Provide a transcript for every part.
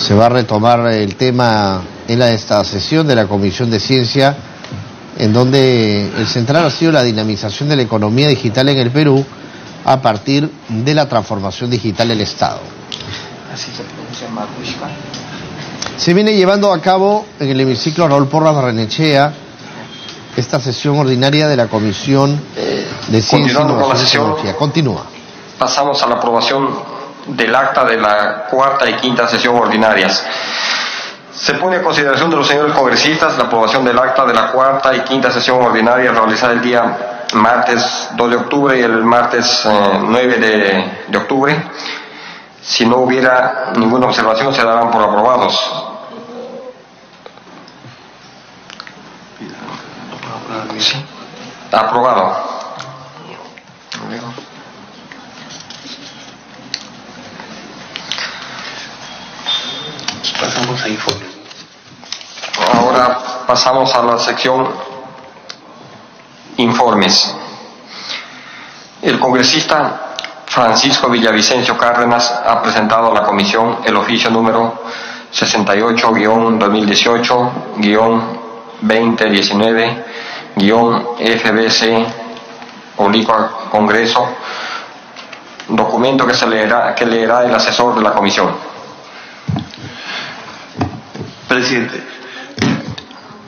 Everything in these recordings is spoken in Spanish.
Se va a retomar el tema en esta sesión de la Comisión de Ciencia, en donde el central ha sido la dinamización de la economía digital en el Perú a partir de la transformación digital del Estado. Así se pronuncia Macushka. Se viene llevando a cabo en el hemiciclo Raúl Porras Barrenechea esta sesión ordinaria de la Comisión de Ciencia, Continuando con la Innovación y sesión. Tecnología. Continúa. Pasamos a la aprobación del acta de la cuarta y quinta sesión ordinarias. Se pone a consideración de los señores congresistas la aprobación del acta de la cuarta y quinta sesión ordinaria realizada el día martes 2 de octubre y el martes eh, 9 de, de octubre. Si no hubiera ninguna observación, se darán por aprobados. Sí. Aprobado. Pasamos a informe. Ahora pasamos a la sección informes. El congresista Francisco Villavicencio Cárdenas ha presentado a la comisión el oficio número 68-2019-FBC oblicua Congreso, documento que se leerá, que leerá el asesor de la comisión.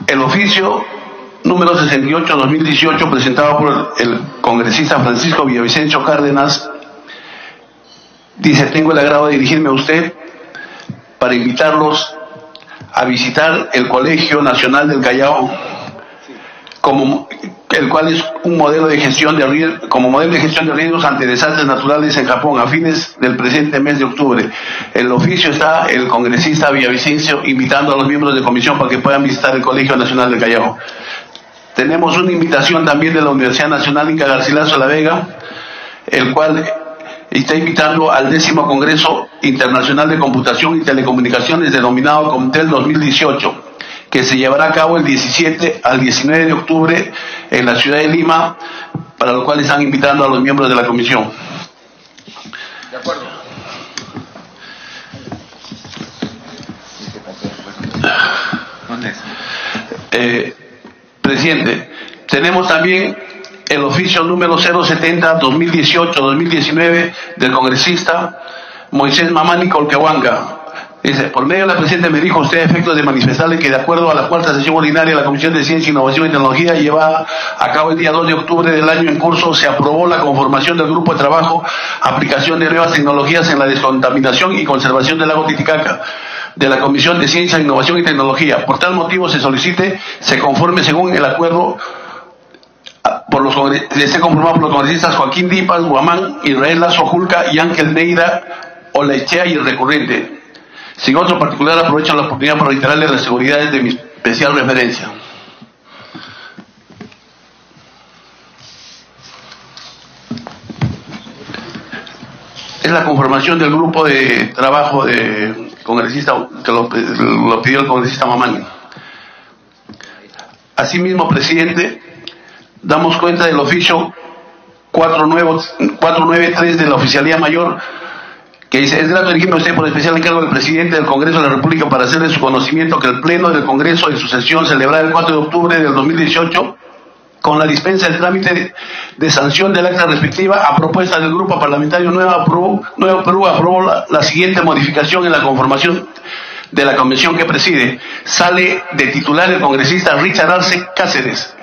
El oficio número 68-2018 presentado por el congresista Francisco Villavicencio Cárdenas dice, tengo el agrado de dirigirme a usted para invitarlos a visitar el Colegio Nacional del Callao, como, el cual es un modelo de gestión de riesgos, como modelo de gestión de riesgos ante desastres naturales en Japón a fines del presente mes de octubre. El oficio está el congresista Villavicencio invitando a los miembros de comisión para que puedan visitar el Colegio Nacional del Callao. Tenemos una invitación también de la Universidad Nacional Inca Garcilaso de la Vega, el cual está invitando al décimo Congreso Internacional de Computación y Telecomunicaciones denominado Comtel 2018, que se llevará a cabo el 17 al 19 de octubre en la ciudad de Lima, para lo cual están invitando a los miembros de la comisión. De acuerdo. ¿Dónde es? Eh, presidente, tenemos también el oficio número 070-2018-2019 del congresista Moisés Mamani Colquehuanca. Dice, por medio de la presente me dijo usted a efectos de manifestarle que de acuerdo a la cuarta sesión ordinaria de la Comisión de Ciencia, Innovación y Tecnología llevada a cabo el día 2 de octubre del año en curso, se aprobó la conformación del grupo de trabajo aplicación de nuevas tecnologías en la descontaminación y conservación del lago Titicaca de la Comisión de Ciencia, Innovación y Tecnología. Por tal motivo se solicite se conforme según el acuerdo por los esté conformado por los congresistas Joaquín Dipas, Guamán, Israel Lazo Julca y Ángel Neira Olechea y el recurrente. Sin otro particular aprovecho la oportunidad para reiterarle las seguridades de mi especial referencia. Es la conformación del grupo de trabajo de congresista que lo, pidió el congresista Mamani. Asimismo, presidente, damos cuenta del oficio 49 493 de la Oficialía Mayor que dice, es grato dirigirme a usted por especial encargo del presidente del Congreso de la República para hacerle su conocimiento que el Pleno del Congreso en su sesión celebrada el 4 de octubre del 2018 con la dispensa del trámite de, de sanción del acta respectiva a propuesta del Grupo Parlamentario Nueva Perú, Nuevo Perú aprobó la, siguiente modificación en la conformación de la convención que preside. Sale de titular el congresista Richard Arce Cáceres.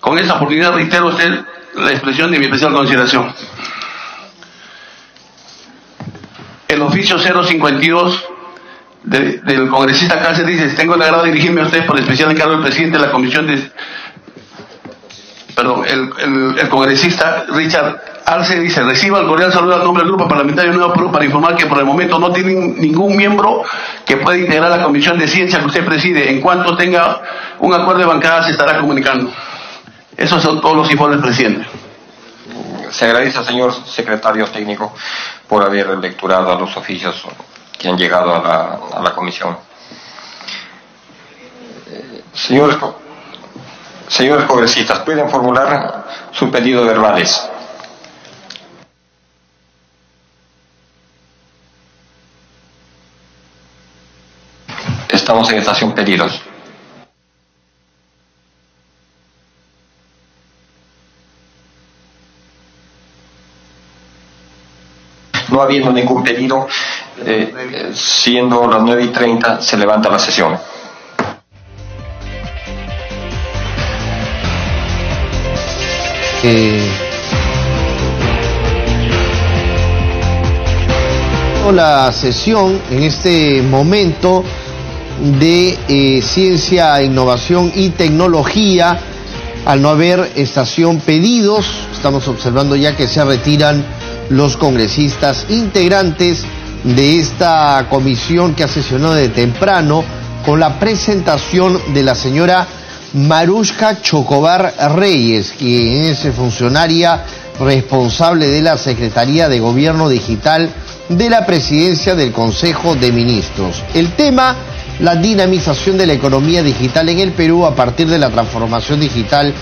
Con esta oportunidad reitero usted la expresión de mi especial consideración. El oficio 052 de- del congresista Cáceres dice, tengo el agrado de dirigirme a usted por especial encargo del presidente de la comisión de... Perdón, el, el- el congresista Richard Arce dice, reciba el cordial saludo al nombre del Grupo Parlamentario Nuevo Perú para informar que por el momento no tienen ningún miembro que pueda integrar la comisión de ciencia que usted preside. En cuanto tenga un acuerdo de bancada se estará comunicando. Esos son todos los informes, presidente. Se agradece al señor secretario técnico por haber lecturado a los oficios que han llegado a la, comisión. Eh, Señores, señores congresistas, pueden formular sus pedidos verbales. Estamos en estación pedidos. No habiendo ningún pedido, eh, siendo las 9 y 30, se levanta la sesión. Eh, la sesión en este momento de eh, ciencia, innovación y tecnología. Al no haber estación pedidos, estamos observando ya que se retiran los congresistas integrantes de esta comisión que ha sesionado de temprano con la presentación de la señora Marushka Chocobar Reyes, quien es funcionaria responsable de la Secretaría de Gobierno Digital de la Presidencia del Consejo de Ministros. El tema, la dinamización de la economía digital en el Perú a partir de la transformación digital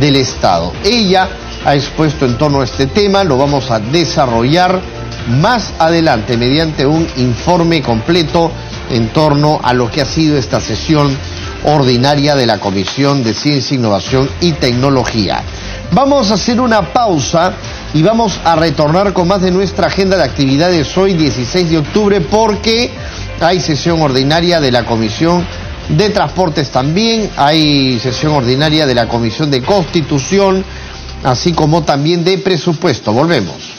del Estado. Ella ha expuesto en torno a este tema, lo vamos a desarrollar más adelante mediante un informe completo en torno a lo que ha sido esta sesión ordinaria de la Comisión de Ciencia, Innovación y Tecnología. Vamos a hacer una pausa y vamos a retornar con más de nuestra agenda de actividades hoy 16 de octubre porque hay sesión ordinaria de la Comisión de Transportes también, hay sesión ordinaria de la Comisión de Constitución, así como también de presupuesto. Volvemos.